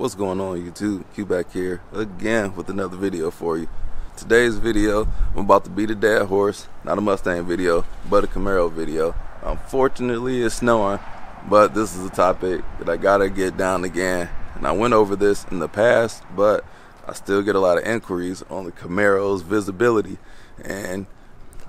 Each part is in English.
What's going on YouTube? Q back here again with another video for you. Today's video, I'm about to beat a dead horse. Not a Mustang video, but a Camaro video. Unfortunately, it's snowing, but this is a topic that I gotta get down again. And I went over this in the past, but I still get a lot of inquiries on the Camaro's visibility. And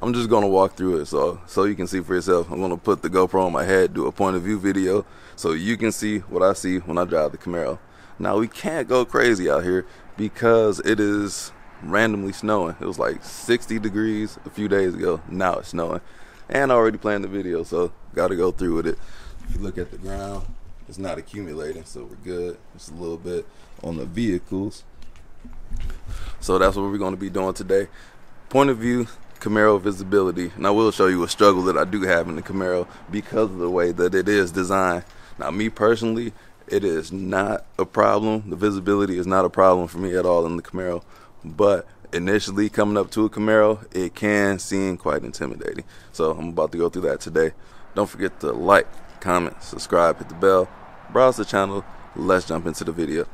I'm just gonna walk through it so so you can see for yourself. I'm gonna put the GoPro on my head, do a point of view video so you can see what I see when I drive the Camaro. Now we can't go crazy out here because it is randomly snowing. It was like 60 degrees a few days ago. Now it's snowing. And I already planned the video, so gotta go through with it. If you look at the ground, it's not accumulating, so we're good. Just a little bit on the vehicles. So that's what we're gonna be doing today. Point of view, Camaro visibility. And I will show you a struggle that I do have in the Camaro because of the way that it is designed. Now me personally, it is not a problem. The visibility is not a problem for me at all in the Camaro. But initially coming up to a Camaro, it can seem quite intimidating. So I'm about to go through that today. Don't forget to like, comment, subscribe, hit the bell, browse the channel. Let's jump into the video.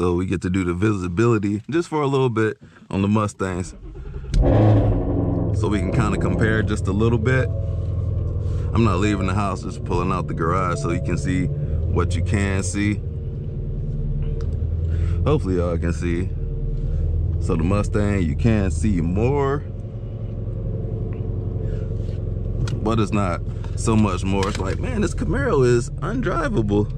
So we get to do the visibility just for a little bit on the Mustangs. So we can kind of compare just a little bit. I'm not leaving the house, just pulling out the garage so you can see what you can see. Hopefully y'all can see. So the Mustang, you can see more. But it's not so much more. It's like, man, this Camaro is undrivable.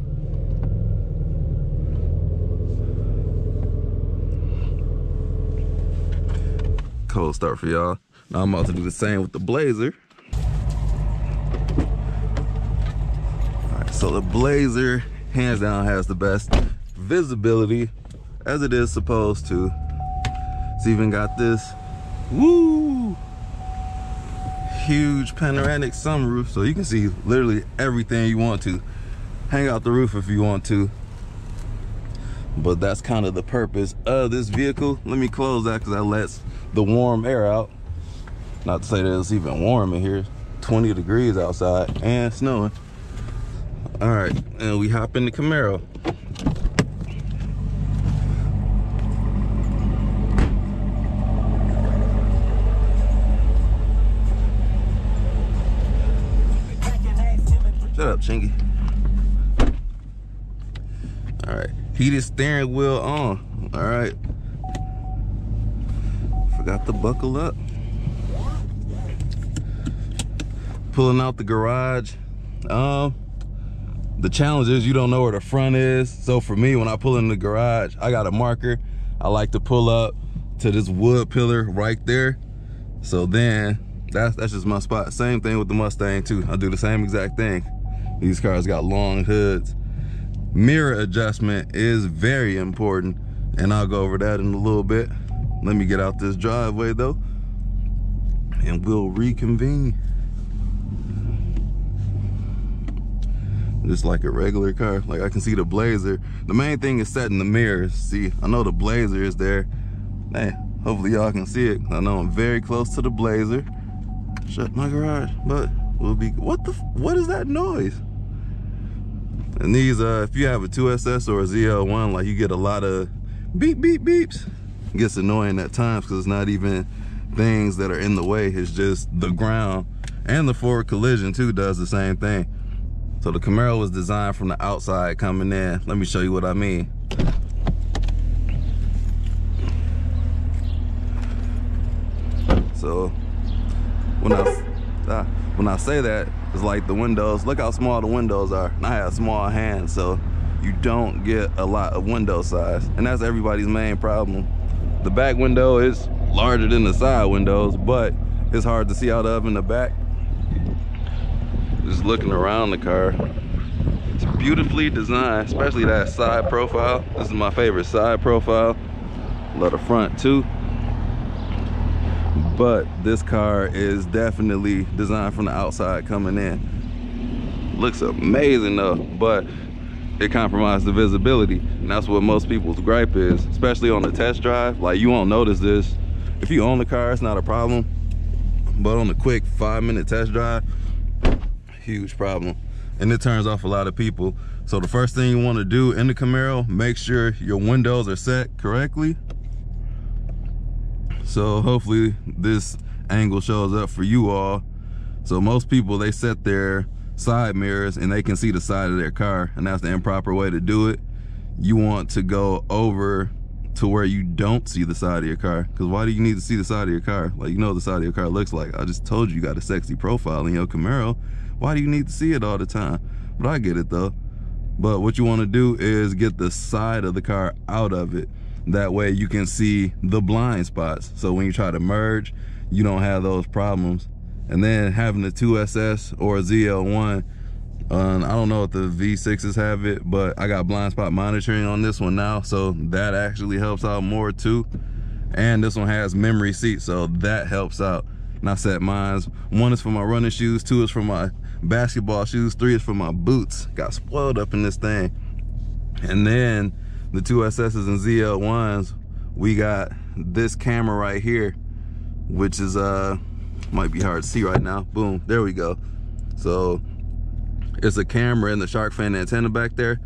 Cold start for y'all. Now I'm about to do the same with the Blazer. All right, so the Blazer, hands down, has the best visibility as it is supposed to. It's even got this, woo, huge panoramic sunroof so you can see literally everything you want to. Hang out the roof if you want to but that's kind of the purpose of this vehicle let me close that because that lets the warm air out. Not to say that it's even warm in here. 20 degrees outside and snowing. All right and we hop in the camaro. Shut up chingy. All right heated steering wheel on. All right forgot to buckle up. Pulling out the garage. Um the challenge is you don't know where the front is. So for me when i pull in the garage i got a marker. I like to pull up to this wood pillar right there. So then that's that's just my spot. Same thing with the mustang too. I do the same exact thing. These cars got long hoods. Mirror adjustment is very important and I'll go over that in a little bit. Let me get out this driveway though and we'll reconvene. Just like a regular car, like I can see the Blazer. The main thing is setting the mirrors. See, I know the Blazer is there. Hey, hopefully y'all can see it. I know I'm very close to the Blazer. Shut my garage, but we'll be, what the, what is that noise? And these, uh, if you have a 2SS or a ZL1, like you get a lot of beep, beep, beeps. Gets annoying at times because it's not even things that are in the way. It's just the ground. And the forward collision too does the same thing. So the Camaro was designed from the outside coming in. Let me show you what I mean. So when I, ah, when I say that, it's like the windows, look how small the windows are. And I have small hands, so you don't get a lot of window size. And that's everybody's main problem. The back window is larger than the side windows, but it's hard to see out of in the back. Just looking around the car. it's beautifully designed, especially that side profile. This is my favorite side profile. Love the front too. But this car is definitely designed from the outside coming in. Looks amazing though, but it compromised the visibility. And that's what most people's gripe is, especially on the test drive. Like you won't notice this. If you own the car, it's not a problem. But on the quick five minute test drive, huge problem. And it turns off a lot of people. So the first thing you want to do in the Camaro, make sure your windows are set correctly. So hopefully this angle shows up for you all. So most people, they set their side mirrors and they can see the side of their car and that's the improper way to do it. You want to go over to where you don't see the side of your car. Because why do you need to see the side of your car? Like, you know the side of your car looks like. I just told you you got a sexy profile in your Camaro. Why do you need to see it all the time? But I get it though. But what you want to do is get the side of the car out of it. That way you can see the blind spots. So when you try to merge, you don't have those problems. And then having the 2SS or a ZL1, um, I don't know if the V6s have it, but I got blind spot monitoring on this one now, so that actually helps out more too. And this one has memory seats, so that helps out. And I set mines. One is for my running shoes, two is for my basketball shoes, three is for my boots. Got spoiled up in this thing. And then the two SSs and ZL1s, we got this camera right here, which is uh might be hard to see right now. Boom, there we go. So it's a camera in the shark fin antenna back there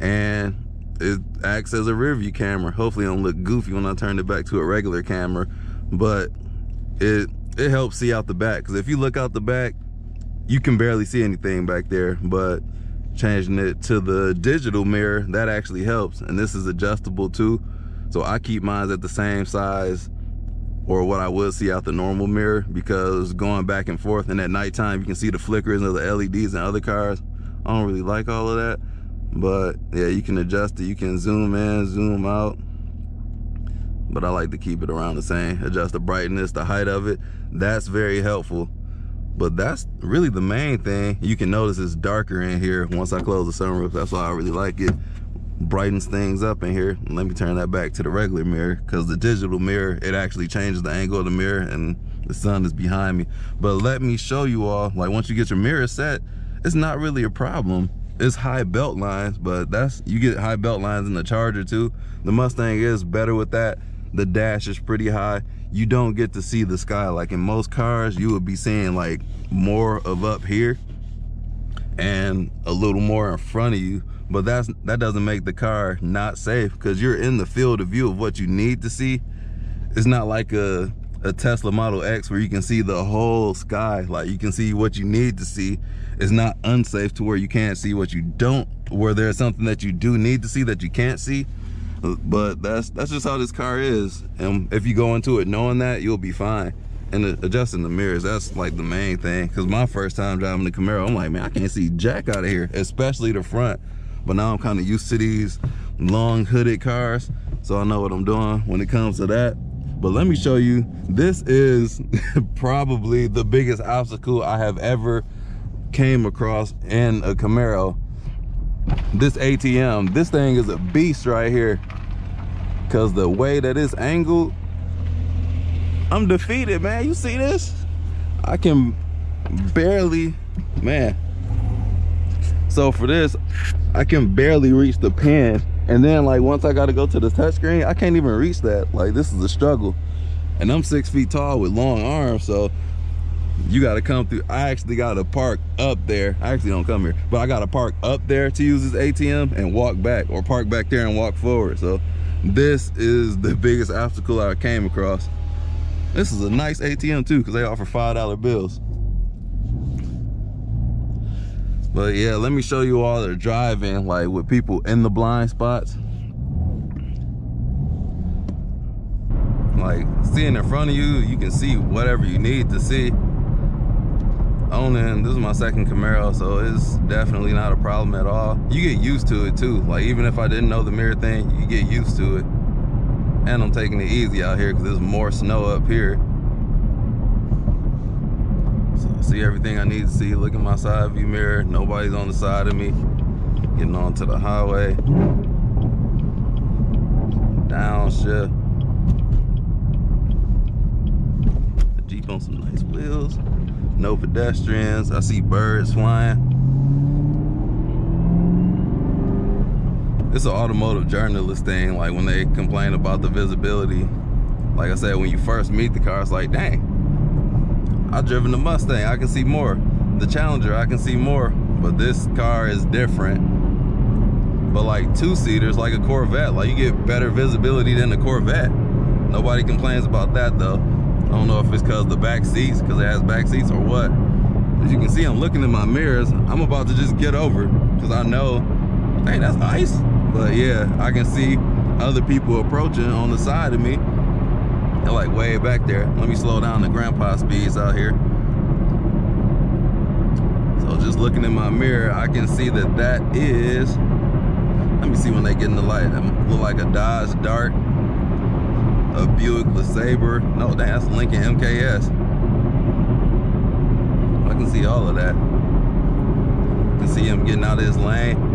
and it acts as a rear view camera. Hopefully it don't look goofy when I turn it back to a regular camera, but it it helps see out the back. Cause if you look out the back, you can barely see anything back there, but changing it to the digital mirror, that actually helps. And this is adjustable too. So I keep mine at the same size or what I would see out the normal mirror because going back and forth and at nighttime you can see the flickers of the LEDs and other cars. I don't really like all of that. But yeah, you can adjust it. You can zoom in, zoom out. But I like to keep it around the same. Adjust the brightness, the height of it. That's very helpful. But that's really the main thing. You can notice it's darker in here once I close the sunroof. That's why I really like it brightens things up in here. Let me turn that back to the regular mirror because the digital mirror, it actually changes the angle of the mirror and the sun is behind me. But let me show you all, like once you get your mirror set, it's not really a problem. It's high belt lines, but that's, you get high belt lines in the Charger too. The Mustang is better with that. The dash is pretty high. You don't get to see the sky. Like in most cars, you would be seeing like more of up here and a little more in front of you but that's that doesn't make the car not safe because you're in the field of view of what you need to see. It's not like a a Tesla Model X where you can see the whole sky like you can see what you need to see. It's not unsafe to where you can't see what you don't where there's something that you do need to see that you can't see. But that's that's just how this car is and if you go into it knowing that you'll be fine and adjusting the mirrors that's like the main thing. Because my first time driving the Camaro I'm like man I can't see jack out of here especially the front. But now I'm kind of used to these long hooded cars so I know what I'm doing when it comes to that. But let me show you this is probably the biggest obstacle I have ever came across in a Camaro. This ATM this thing is a beast right here. Because the way that it's angled I'm defeated man you see this I can barely man so for this, I can barely reach the pen. And then like once I gotta go to the touchscreen, I can't even reach that. Like this is a struggle. And I'm six feet tall with long arms, so you gotta come through. I actually gotta park up there. I actually don't come here, but I gotta park up there to use this ATM and walk back or park back there and walk forward. So this is the biggest obstacle I came across. This is a nice ATM too, because they offer $5 bills. But yeah, let me show you all the driving, like with people in the blind spots. Like seeing in front of you, you can see whatever you need to see. Owning, this is my second Camaro, so it's definitely not a problem at all. You get used to it too. Like even if I didn't know the mirror thing, you get used to it. And I'm taking it easy out here because there's more snow up here. So see everything I need to see. Look in my side view mirror. Nobody's on the side of me. Getting onto the highway. Downshift. Jeep on some nice wheels. No pedestrians. I see birds flying. It's an automotive journalist thing, like when they complain about the visibility. Like I said, when you first meet the car, it's like, dang, I've driven the Mustang, I can see more. The Challenger, I can see more. But this car is different. But like two-seaters, like a Corvette, like you get better visibility than the Corvette. Nobody complains about that though. I don't know if it's because the back seats, because it has back seats or what. As you can see, I'm looking in my mirrors. I'm about to just get over because I know, hey, that's nice. But yeah, I can see other people approaching on the side of me they're like way back there. Let me slow down the grandpa speeds out here. So just looking in my mirror, I can see that that is, let me see when they get in the light. That look like a Dodge Dart, a Buick LeSabre. No, that's Lincoln MKS. I can see all of that. I can see him getting out of his lane.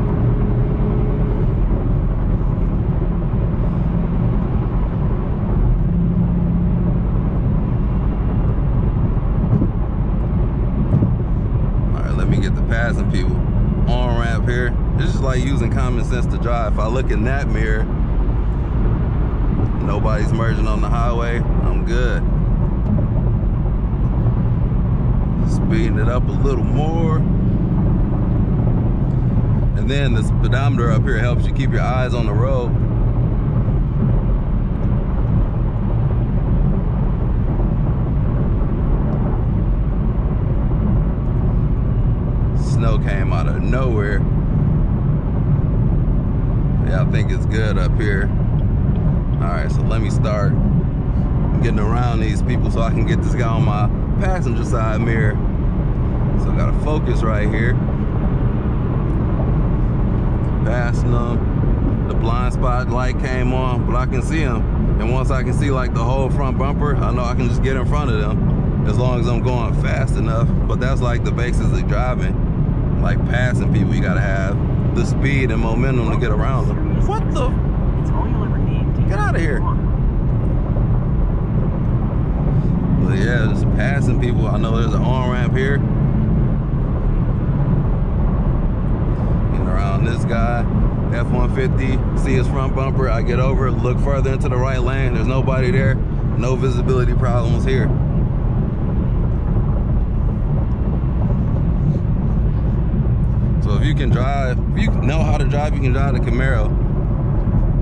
Passing people. On ramp here. It's just like using common sense to drive. If I look in that mirror, nobody's merging on the highway, I'm good. Speeding it up a little more. And then the speedometer up here helps you keep your eyes on the road. Snow came out of nowhere. Yeah, I think it's good up here. All right, so let me start getting around these people so I can get this guy on my passenger side mirror. So I gotta focus right here. Passing them. The blind spot light came on, but I can see them. And once I can see like the whole front bumper, I know I can just get in front of them as long as I'm going fast enough. But that's like the basis of driving like passing people, you gotta have the speed and momentum to get around them. What the? It's all you'll ever need. Get out of here. But yeah, just passing people. I know there's an on ramp here. Getting around this guy. F-150, see his front bumper. I get over, look further into the right lane. There's nobody there. No visibility problems here. You can drive, if you know how to drive, you can drive the Camaro.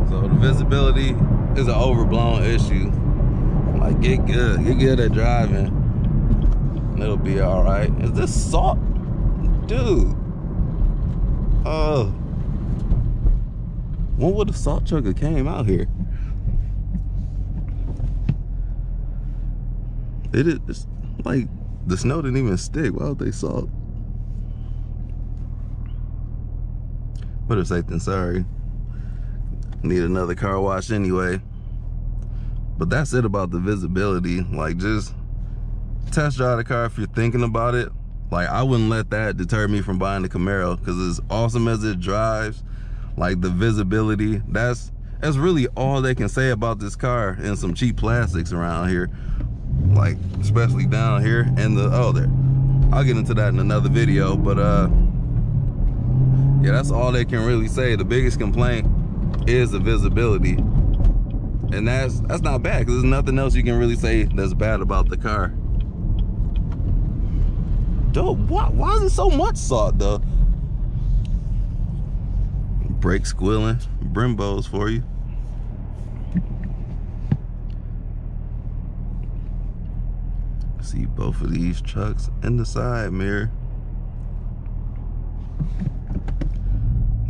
So the visibility is an overblown issue. Like get good, get good at driving. And it'll be all right. Is this salt? Dude. Oh. When would the salt trucker came out here? It is like the snow didn't even stick. Why would they salt? Better safe than sorry. Need another car wash anyway. But that's it about the visibility. Like just test drive the car if you're thinking about it. Like I wouldn't let that deter me from buying the Camaro because as awesome as it drives, like the visibility, that's that's really all they can say about this car and some cheap plastics around here. Like especially down here and the oh there. I'll get into that in another video, but uh yeah, that's all they can really say. The biggest complaint is the visibility. And that's that's not bad because there's nothing else you can really say that's bad about the car. Dude, why, why is it so much salt though? Brake squealing, Brembos for you. See both of these trucks in the side mirror.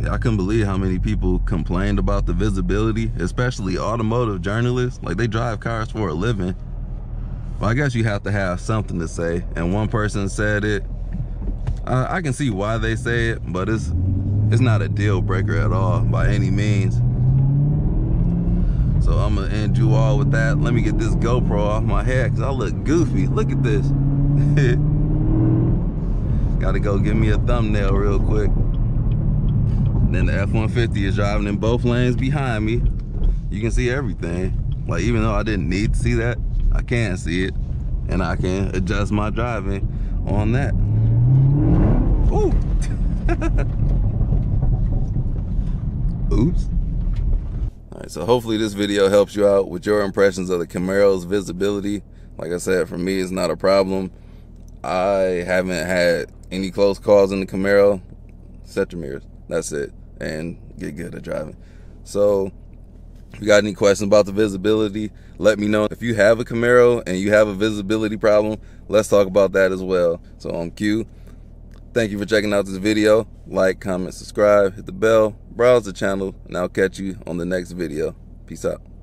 I couldn't believe how many people complained about the visibility, especially automotive journalists. Like they drive cars for a living. Well, I guess you have to have something to say. And one person said it. Uh, I can see why they say it, but it's it's not a deal breaker at all by any means. So I'm gonna end you all with that. Let me get this GoPro off my head because I look goofy. Look at this. Gotta go give me a thumbnail real quick. Then the F-150 is driving in both lanes behind me. You can see everything. Like even though I didn't need to see that, I can see it. And I can adjust my driving on that. Ooh. Oops. All right, so hopefully this video helps you out with your impressions of the Camaro's visibility. Like I said, for me, it's not a problem. I haven't had any close calls in the Camaro. Set your mirrors. That's it. And get good at driving. So if you got any questions about the visibility, let me know. If you have a Camaro and you have a visibility problem, let's talk about that as well. So I'm Q. Thank you for checking out this video. Like, comment, subscribe, hit the bell, browse the channel, and I'll catch you on the next video. Peace out.